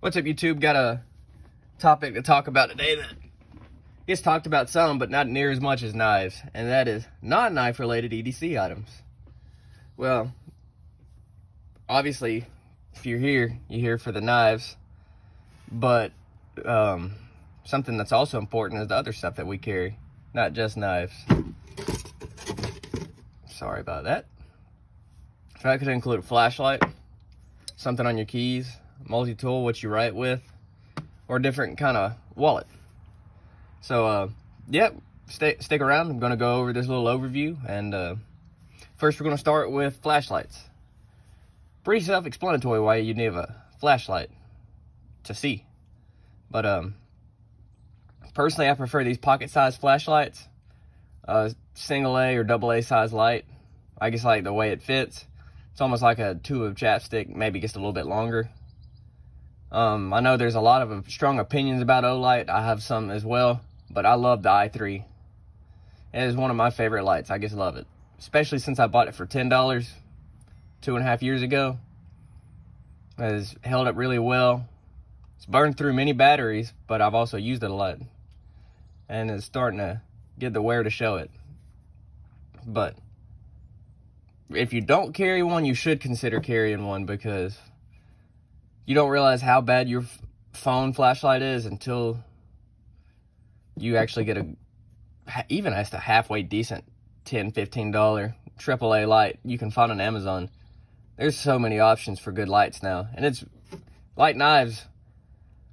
What's up, YouTube? Got a topic to talk about today that gets talked about some, but not near as much as knives, and that is non-knife related EDC items. Well, obviously, if you're here, you're here for the knives, but um, something that's also important is the other stuff that we carry, not just knives. Sorry about that. So that could include a flashlight, something on your keys, multi-tool, what you write with, or different kind of wallet. So, uh, yep, stay, stick around. I'm going to go over this little overview. And uh, first, we're going to start with flashlights. Pretty self-explanatory why you need a flashlight to see. But um, personally, I prefer these pocket-sized flashlights. Uh, single A or double A size light. I just like the way it fits. It's almost like a tube of chapstick, maybe just a little bit longer. Um, I know there's a lot of strong opinions about Olight. I have some as well, but I love the i3. It is one of my favorite lights. I just love it, especially since I bought it for $10 two and a half years ago. It has held up really well. It's burned through many batteries, but I've also used it a lot. And it's starting to get the wear to show it. But if you don't carry one, you should consider carrying one because you don't realize how bad your phone flashlight is until you actually get a even as a halfway decent 10 15 dollar AAA light you can find on Amazon. There's so many options for good lights now, and it's light knives.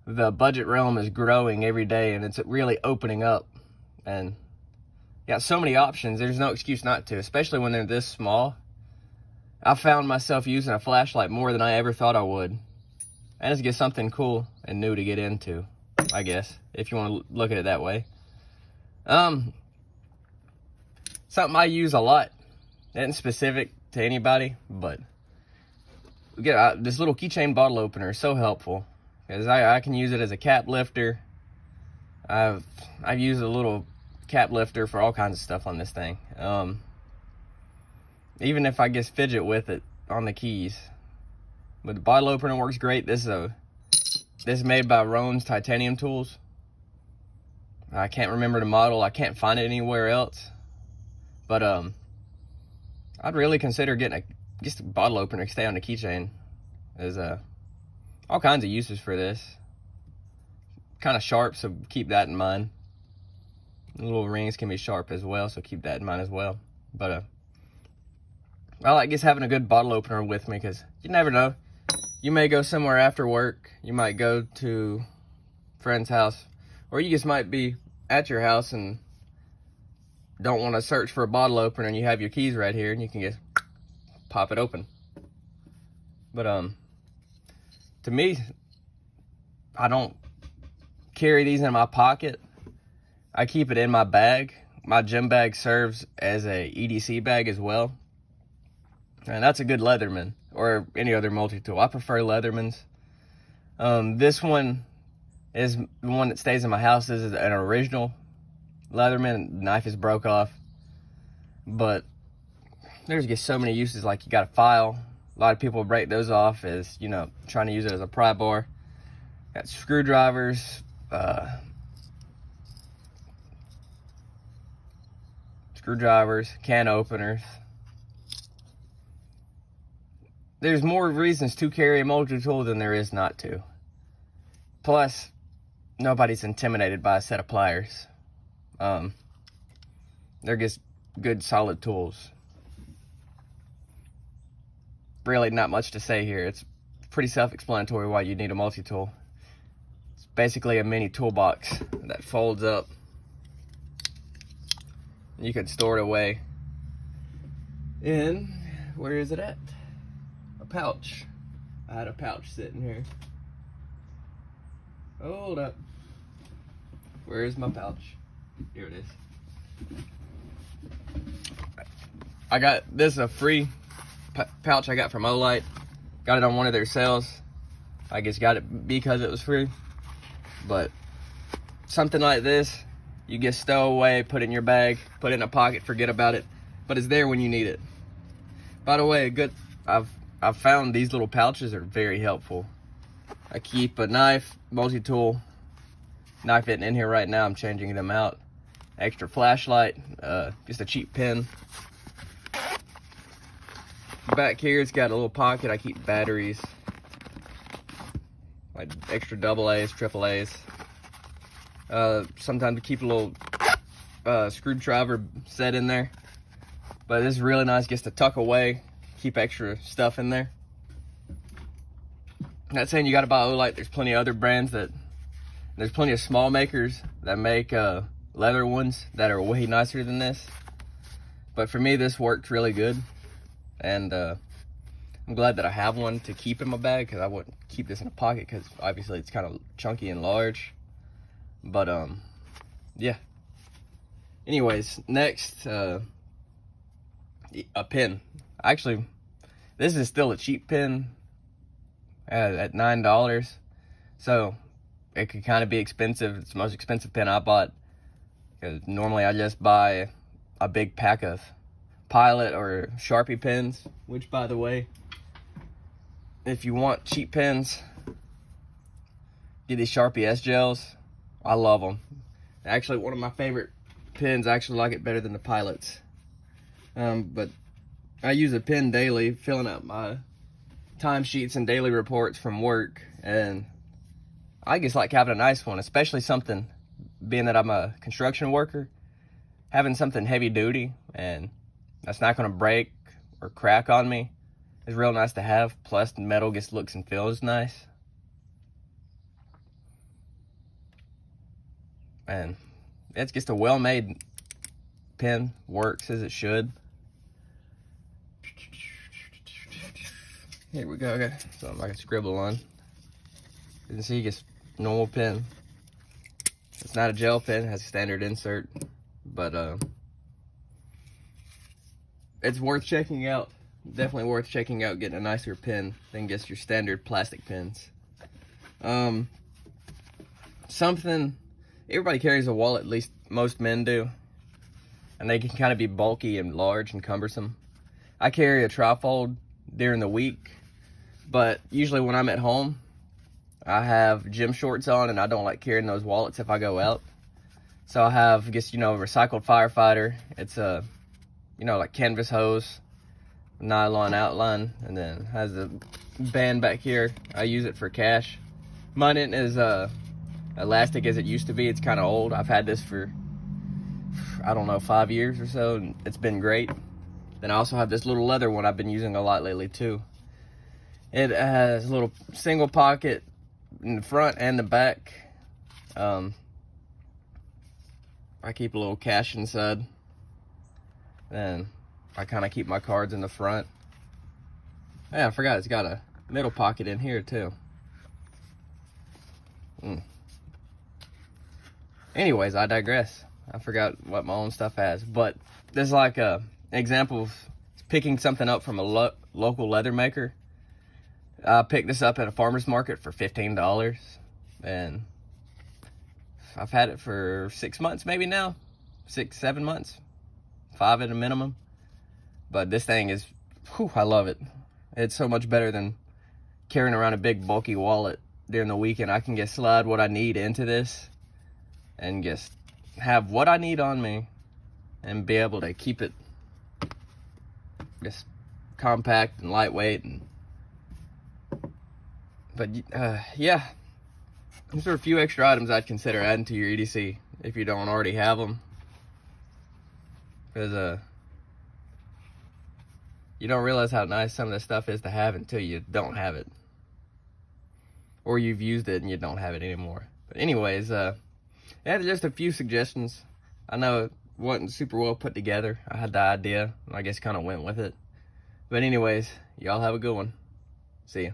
The budget realm is growing every day, and it's really opening up. And you got so many options. There's no excuse not to, especially when they're this small. I found myself using a flashlight more than I ever thought I would. And just get something cool and new to get into, I guess, if you want to look at it that way. Um, something I use a lot. Isn't specific to anybody, but get this little keychain bottle opener is so helpful because I, I can use it as a cap lifter. I've I've used a little cap lifter for all kinds of stuff on this thing. Um, even if I just fidget with it on the keys. But the bottle opener works great. This is a this is made by Rohn's Titanium Tools. I can't remember the model. I can't find it anywhere else. But um, I'd really consider getting a just a bottle opener to stay on the keychain. There's uh, all kinds of uses for this. Kind of sharp, so keep that in mind. The little rings can be sharp as well, so keep that in mind as well. But uh, I like just having a good bottle opener with me because you never know. You may go somewhere after work. You might go to friend's house, or you just might be at your house and don't want to search for a bottle opener and you have your keys right here and you can just pop it open. But um, to me, I don't carry these in my pocket. I keep it in my bag. My gym bag serves as a EDC bag as well. And that's a good Leatherman or any other multi-tool. I prefer Leathermans. Um, this one is the one that stays in my house. This is an original Leatherman. The knife is broke off. But there's just so many uses. Like you got a file. A lot of people break those off as, you know, trying to use it as a pry bar. Got screwdrivers. Uh, screwdrivers, can openers. There's more reasons to carry a multi-tool than there is not to. Plus, nobody's intimidated by a set of pliers. Um, they're just good, solid tools. Really not much to say here. It's pretty self-explanatory why you need a multi-tool. It's basically a mini toolbox that folds up. You can store it away in, where is it at? Pouch. I had a pouch sitting here. Hold up. Where is my pouch? Here it is. I got this is a free pouch I got from Olight. Got it on one of their sales. I just got it because it was free. But something like this, you get stow away, put in your bag, put in a pocket, forget about it. But it's there when you need it. By the way, a good I've I've found these little pouches are very helpful. I keep a knife, multi-tool, knife fitting in here right now. I'm changing them out. Extra flashlight, uh, just a cheap pin. Back here, it's got a little pocket. I keep batteries, like extra double A's, triple A's. Uh, sometimes I keep a little uh, screwdriver set in there. But this is really nice, gets to tuck away, keep extra stuff in there. Not saying you gotta buy Olight, there's plenty of other brands that, there's plenty of small makers that make uh, leather ones that are way nicer than this. But for me, this worked really good. And uh, I'm glad that I have one to keep in my bag because I wouldn't keep this in a pocket because obviously it's kind of chunky and large. But um, yeah. Anyways, next, uh, a pin. Actually, this is still a cheap pin at, at $9. So it could kind of be expensive. It's the most expensive pin I bought. Because normally I just buy a big pack of Pilot or Sharpie pins. Which, by the way, if you want cheap pins, get these Sharpie S-Gels. I love them. Actually, one of my favorite pins. I actually like it better than the Pilots. Um, but I use a pen daily, filling out my timesheets and daily reports from work. And I just like having a nice one, especially something, being that I'm a construction worker, having something heavy duty and that's not going to break or crack on me is real nice to have. Plus, the metal just looks and feels nice. And it's just a well-made pen, works as it should. Here we go, okay. Something I can scribble on. You can see just normal pen. It's not a gel pen, has a standard insert, but uh, it's worth checking out. Definitely worth checking out getting a nicer pen than just your standard plastic pens. Um, something, everybody carries a wallet, at least most men do. And they can kind of be bulky and large and cumbersome. I carry a trifold during the week but usually when I'm at home, I have gym shorts on and I don't like carrying those wallets if I go out. So I have I guess, you know, a recycled firefighter. It's a, you know, like canvas hose, nylon outline, and then has a band back here. I use it for cash. Mine isn't as uh, elastic as it used to be. It's kind of old. I've had this for, I don't know, five years or so, and it's been great. Then I also have this little leather one I've been using a lot lately too. It has a little single pocket in the front and the back. Um, I keep a little cash inside. Then I kind of keep my cards in the front. Yeah, I forgot it's got a middle pocket in here too. Mm. Anyways, I digress. I forgot what my own stuff has. But there's like a example of picking something up from a lo local leather maker I picked this up at a farmer's market for $15 and I've had it for six months maybe now, six, seven months, five at a minimum. But this thing is, whew, I love it. It's so much better than carrying around a big bulky wallet during the weekend. I can just slide what I need into this and just have what I need on me and be able to keep it just compact and lightweight and but uh, yeah, these are a few extra items I'd consider adding to your EDC if you don't already have them. Because uh, you don't realize how nice some of this stuff is to have until you don't have it. Or you've used it and you don't have it anymore. But anyways, uh, yeah, just a few suggestions. I know wasn't super well put together. I had the idea, and I guess kind of went with it. But anyways, y'all have a good one. See ya.